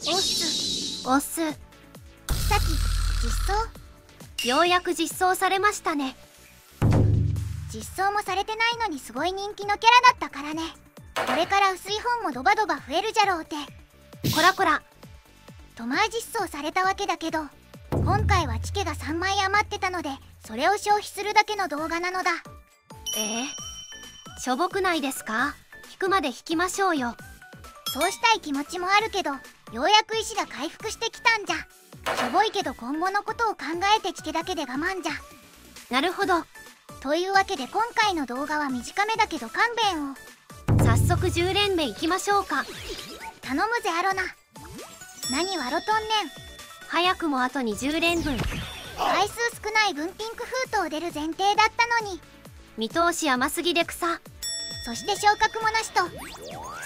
オス。オス。さき実装。ようやく実装されましたね。実装もされてないのにすごい人気のキャラだったからね。これから薄い本もドバドバ増えるじゃろうて。こらこら。都前実装されたわけだけど今回はチケが3枚余ってたのでそれを消費するだけの動画なのだ。えー、しょぼくないですか？引くまで引きましょうよ。そうしたい気持ちもあるけどようやく石が回復してきたんじゃ。しょぼいけど今後のことを考えてチケだけで我慢じゃ。なるほど。というわけで今回の動画は短めだけど勘弁を。早速10連目いきましょうか。頼むぜアロナ。何笑とんねん。早くもあと20連分。回数少ない分ピンク封筒出る前提だったのに。見通し甘すぎで草。そして昇格もなしと。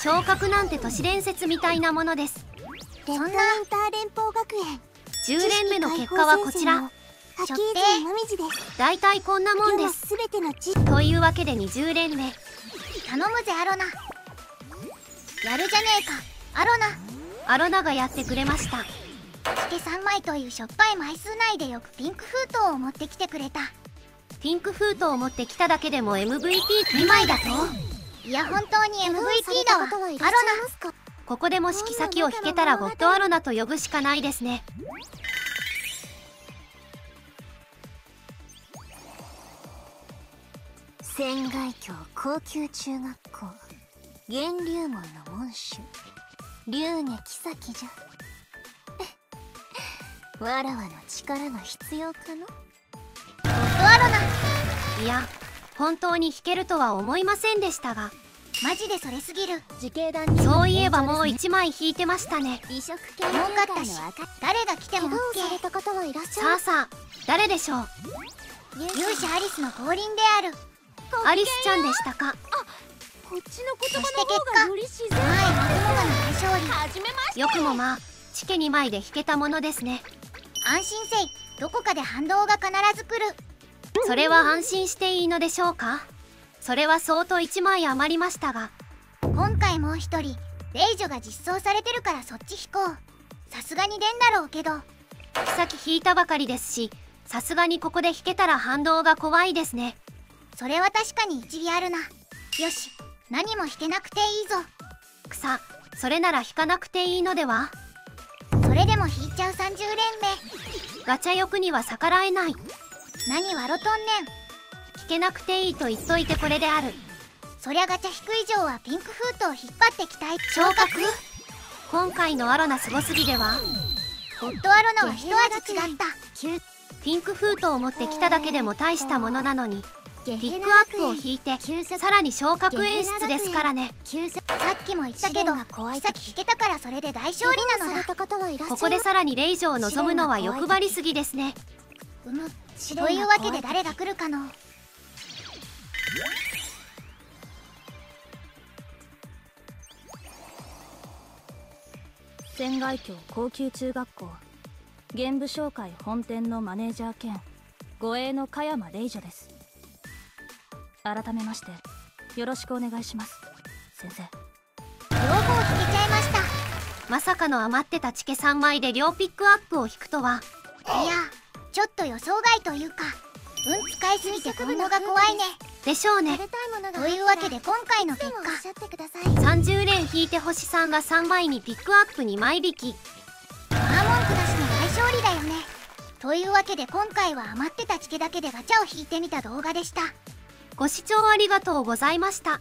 昇格なんて都市伝説みたいなものですそんな。レッドインター連邦学園。10連目の結果はこちら。秋江前もみじです。だいたいこんなもんです。全ての知というわけで20連目。頼むぜアロナ。やるじゃねえか。アロナ。アロナがやってくれました。チケ3枚というしょっぱい枚数内でよくピンク封筒を持ってきてくれた。ピンク封筒を持ってきただけでも MVP2 枚だと？いや本当に MVP だわ。アロナここでも式先を引けたらゴッドアロナと呼ぶしかないですね。仙外峡高級中学校。源流門の門主龍下妃じゃわらわの力が必要かの？ゴッドアロナいや本当に弾けるとは思いませんでしたがマジでそれすぎる。時系団そういえばもう1枚引いてましたね。美食研儲かったし。誰が来ても怪我をされ OK た方はいらっしゃさあさあ誰でしょう？勇者アリスの降臨である。アリスちゃんでしたか？こっちの言葉そして結の果方がより自然。前マクモガの大勝利はじめまして。よくもまあチケ2枚で弾けたものですね。安心せい。どこかで反動が必ず来る。それは安心していいのでしょうか？それは相当1枚余りましたが。今回もう一人レイジョが実装されてるからそっち引こう。さすがに出んだろうけど。さっき引いたばかりですしさすがにここで弾けたら反動が怖いですね。それは確かに一理あるな。よし何も引けなくていいぞ。草それなら引かなくていいのでは？それでも引いちゃう30連ガチャ欲には逆らえない。目何笑とんねん。引けなくていいと言っといてこれである。そりゃガチャ引く以上はピンク封筒引っ張ってきたい。昇格？今回のアロナすごすぎではゴッドアロナは一味違った。ピンク封筒を持ってきただけでも大したものなのにピピックアップを引いてさらに昇格演出ですからね。さっきも言ったけどさっき引けたからそれで大勝利なのだ。ここでさらにレイジを望むのは欲張りすぎですね。というわけで誰が来るかの仙外峡高級中学校現部商会本店のマネージャー兼護衛の加山玲女です。改めましてよろしくお願いします。先生。両方引けちゃいました。まさかの余ってたチケ3枚で両ピックアップを引くとは。いやちょっと予想外というか。運使いすぎて今後が怖いね。でしょうね。というわけで今回ので結果。もおっしゃってください。30連引いて星さんが3枚にピックアップ2枚引き。まあ文句なしの大勝利だよね。というわけで今回は余ってたチケだけでガチャを引いてみた動画でした。ご視聴ありがとうございました。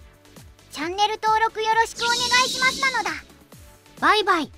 チャンネル登録よろしくお願いしますなのだ。バイバイ